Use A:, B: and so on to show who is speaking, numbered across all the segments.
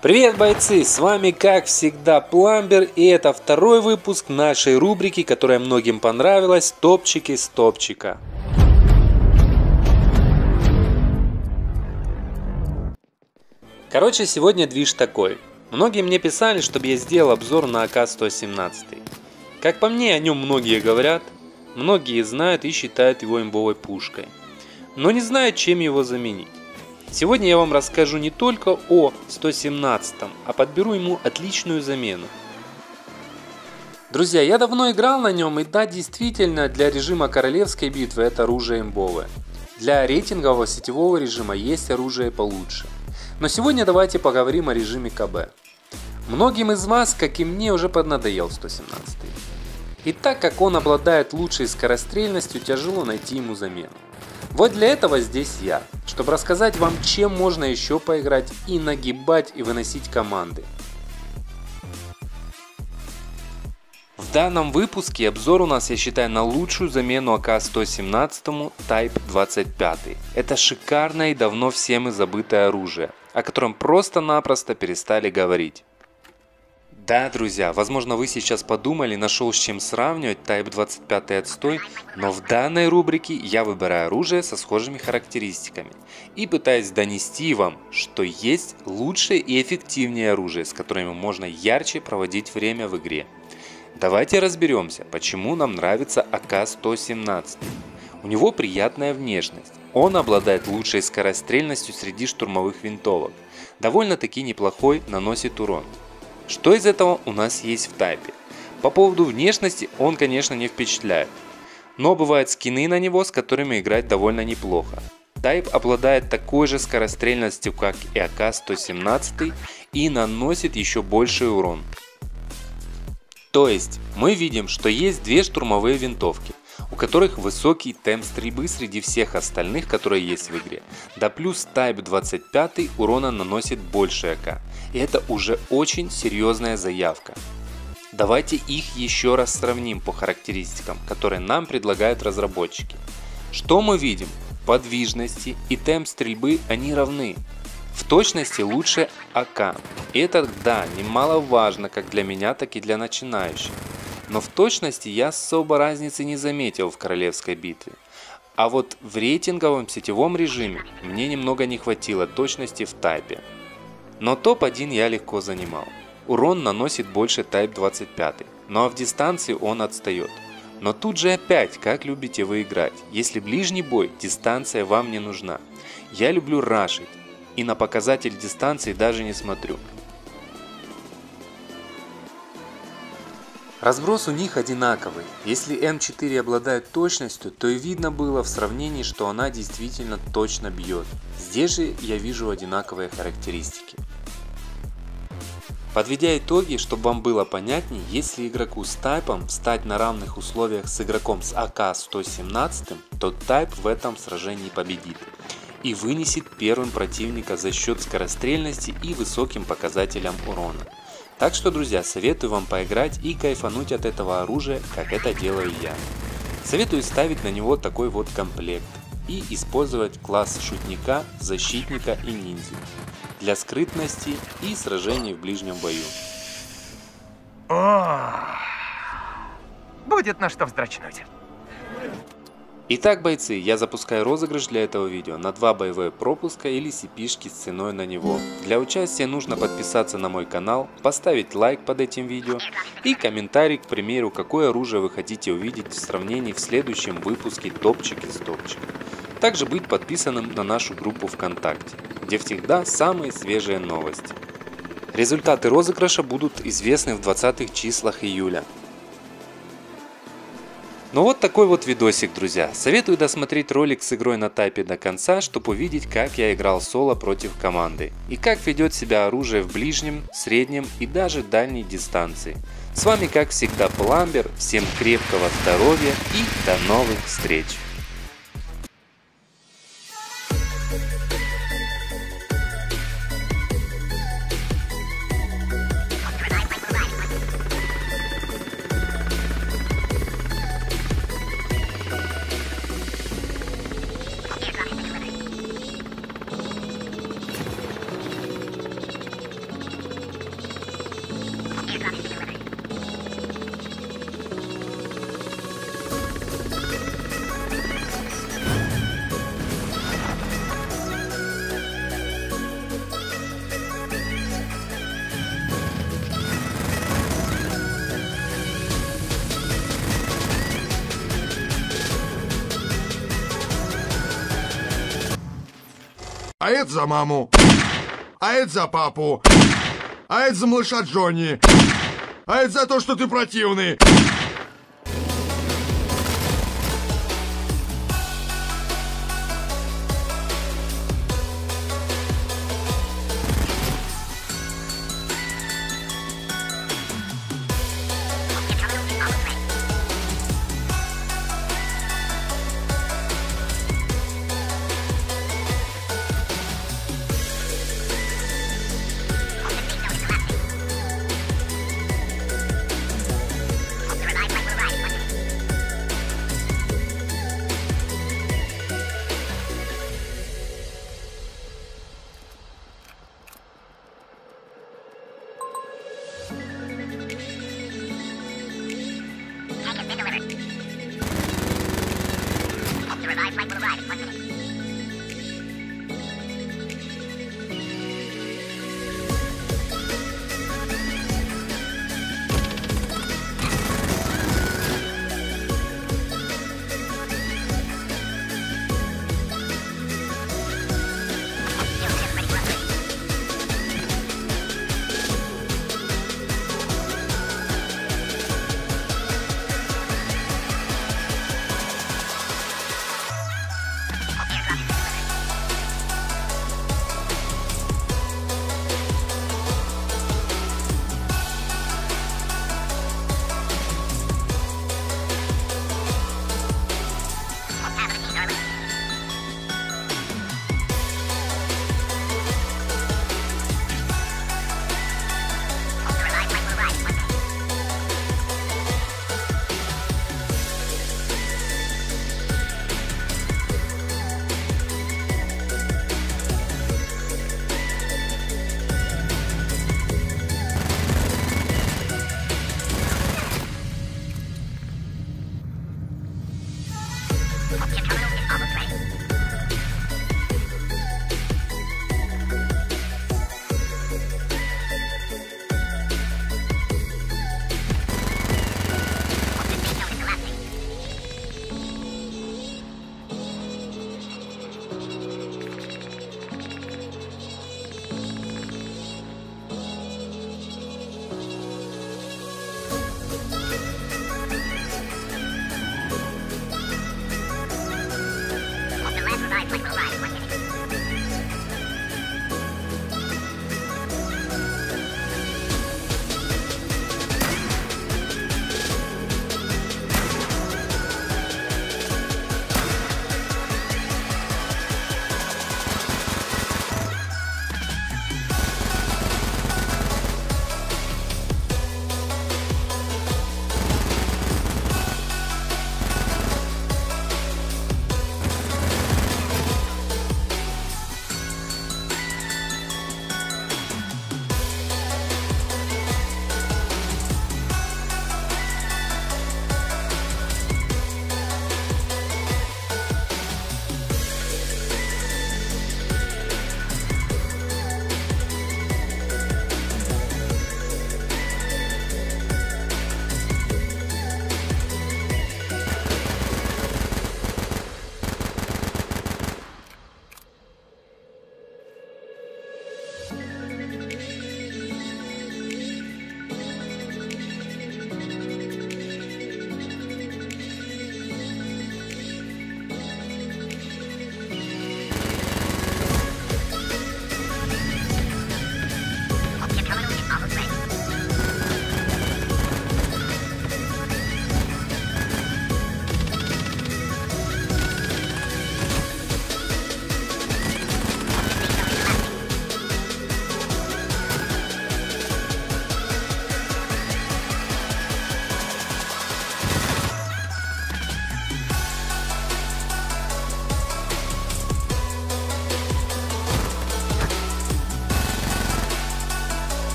A: Привет, бойцы! С вами, как всегда, Пламбер, и это второй выпуск нашей рубрики, которая многим понравилась «Топчики с топчика». Короче, сегодня движ такой. Многие мне писали, чтобы я сделал обзор на АК-117. Как по мне, о нем многие говорят, многие знают и считают его имбовой пушкой, но не знают, чем его заменить. Сегодня я вам расскажу не только о 117, а подберу ему отличную замену. Друзья, я давно играл на нем и да, действительно, для режима королевской битвы это оружие имбовое. Для рейтингового сетевого режима есть оружие получше. Но сегодня давайте поговорим о режиме КБ. Многим из вас, как и мне, уже поднадоел 117. И так как он обладает лучшей скорострельностью, тяжело найти ему замену. Вот для этого здесь я, чтобы рассказать вам, чем можно еще поиграть и нагибать и выносить команды. В данном выпуске обзор у нас, я считаю, на лучшую замену АК-117 Type 25. Это шикарное и давно всем и забытое оружие, о котором просто-напросто перестали говорить. Да, друзья, возможно вы сейчас подумали, нашел с чем сравнивать Type 25 отстой, но в данной рубрике я выбираю оружие со схожими характеристиками и пытаюсь донести вам, что есть лучшее и эффективнее оружие, с которыми можно ярче проводить время в игре. Давайте разберемся, почему нам нравится АК-117. У него приятная внешность, он обладает лучшей скорострельностью среди штурмовых винтовок, довольно-таки неплохой наносит урон. Что из этого у нас есть в тайпе? По поводу внешности он, конечно, не впечатляет. Но бывают скины на него, с которыми играть довольно неплохо. Тайп обладает такой же скорострельностью, как и АК-117 и наносит еще больший урон. То есть мы видим, что есть две штурмовые винтовки, которых высокий темп стрельбы среди всех остальных, которые есть в игре. Да плюс Type 25 урона наносит больше АК, и это уже очень серьезная заявка. Давайте их еще раз сравним по характеристикам, которые нам предлагают разработчики. Что мы видим? Подвижности и темп стрельбы они равны. В точности лучше АК. Это, да, немаловажно как для меня, так и для начинающих. Но в точности я особо разницы не заметил в королевской битве. А вот в рейтинговом сетевом режиме мне немного не хватило точности в тайпе. Но топ-1 я легко занимал. Урон наносит больше Type 25, ну а в дистанции он отстает. Но тут же опять, как любите вы играть. Если ближний бой, дистанция вам не нужна. Я люблю рашить, и на показатель дистанции даже не смотрю. Разброс у них одинаковый. Если М4 обладает точностью, то и видно было в сравнении, что она действительно точно бьет. Здесь же я вижу одинаковые характеристики. Подведя итоги, чтобы вам было понятнее, если игроку с тайпом встать на равных условиях с игроком с АК-117, то тайп в этом сражении победит и вынесет первым противника за счет скорострельности и высоким показателям урона. Так что, друзья, советую вам поиграть и кайфануть от этого оружия, как это делаю я. Советую ставить на него такой вот комплект и использовать класс шутника, защитника и ниндзя для скрытности и сражений в ближнем бою.
B: О, будет на что вздрачнуть.
A: Итак, бойцы, я запускаю розыгрыш для этого видео на два боевые пропуска или cp с ценой на него. Для участия нужно подписаться на мой канал, поставить лайк под этим видео и комментарий, к примеру, какое оружие вы хотите увидеть в сравнении в следующем выпуске топчик из топчик. Также быть подписанным на нашу группу ВКонтакте, где всегда самые свежие новости. Результаты розыгрыша будут известны в 20 числах июля. Ну вот такой вот видосик, друзья. Советую досмотреть ролик с игрой на тайпе до конца, чтобы увидеть, как я играл соло против команды. И как ведет себя оружие в ближнем, среднем и даже дальней дистанции. С вами как всегда Пламбер, всем крепкого здоровья и до новых встреч!
C: А это за маму. А это за папу. А это за малыша Джонни. А это за то, что ты противный.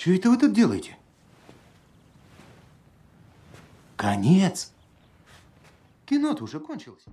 D: Что это вы тут делаете? Конец. Кино-то уже кончилось.